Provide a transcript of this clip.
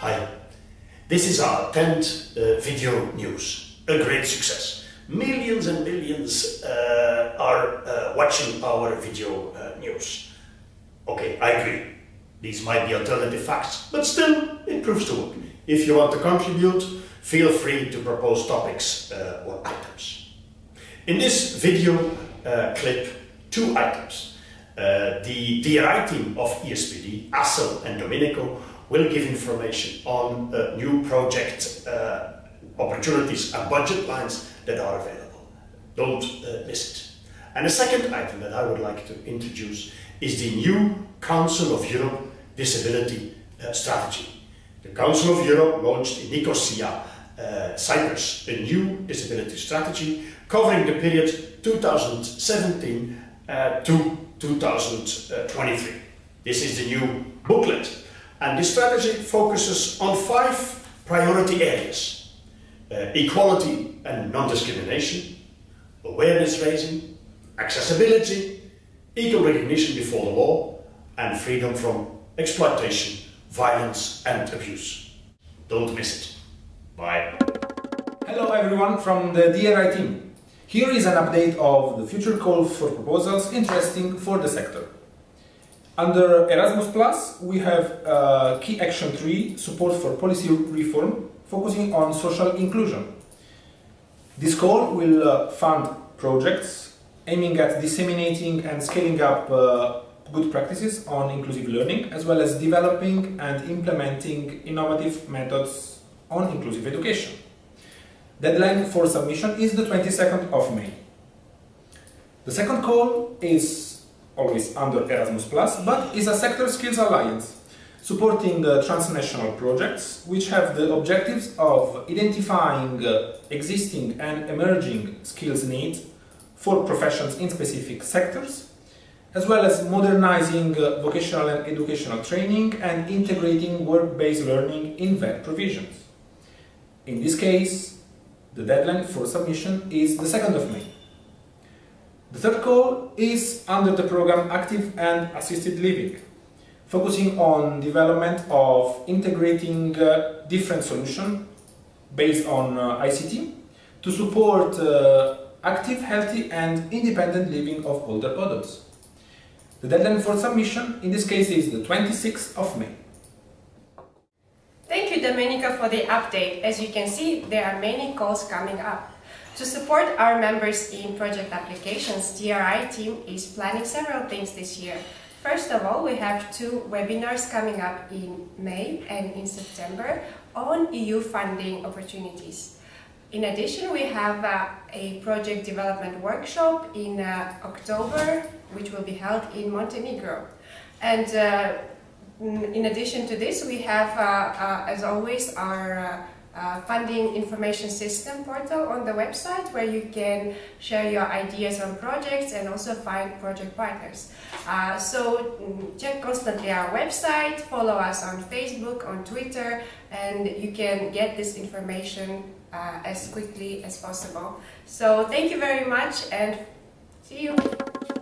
Hi, this is our 10th uh, video news, a great success. Millions and millions uh, are uh, watching our video uh, news. Okay, I agree. These might be alternative facts, but still, it proves to work. If you want to contribute, feel free to propose topics uh, or items. In this video uh, clip, two items. The DRI team of EASPD, Asel and Domenico, will give information on uh, new project uh, opportunities and budget lines that are available. Don't uh, miss it. And the second item that I would like to introduce is the new Council of Europe Disability uh, Strategy. The Council of Europe launched in Nicosia, uh, Cyprus, a new disability strategy covering the period 2017 uh, to 2023. This is the new booklet and this strategy focuses on five priority areas. Uh, equality and non-discrimination, awareness raising, accessibility, equal recognition before the law, and freedom from exploitation, violence and abuse. Don't miss it. Bye. Hello everyone from the DRI team. Here is an update of the future call for proposals interesting for the sector. Under Erasmus Plus, we have uh, Key Action 3, Support for Policy Reform, focusing on social inclusion. This call will uh, fund projects aiming at disseminating and scaling up uh, good practices on inclusive learning, as well as developing and implementing innovative methods on inclusive education. Deadline for submission is the 22nd of May. The second call is always under Erasmus Plus, but is a sector skills alliance supporting uh, transnational projects which have the objectives of identifying uh, existing and emerging skills needs for professions in specific sectors, as well as modernizing uh, vocational and educational training and integrating work-based learning in VET provisions. In this case, the deadline for submission is the 2nd of May. The third call is under the program Active and Assisted Living, focusing on development of integrating uh, different solutions based on uh, ICT to support uh, active, healthy and independent living of older adults. The deadline for submission in this case is the 26th of May. Thank you, Domenico, for the update. As you can see, there are many calls coming up. To support our members in project applications, DRI team is planning several things this year. First of all, we have two webinars coming up in May and in September on EU funding opportunities. In addition, we have uh, a project development workshop in uh, October, which will be held in Montenegro. And uh, in addition to this, we have, uh, uh, as always, our uh, funding information system portal on the website where you can share your ideas on projects and also find project partners. Uh, so mm, check constantly our website, follow us on Facebook, on Twitter, and you can get this information uh, as quickly as possible. So thank you very much and see you.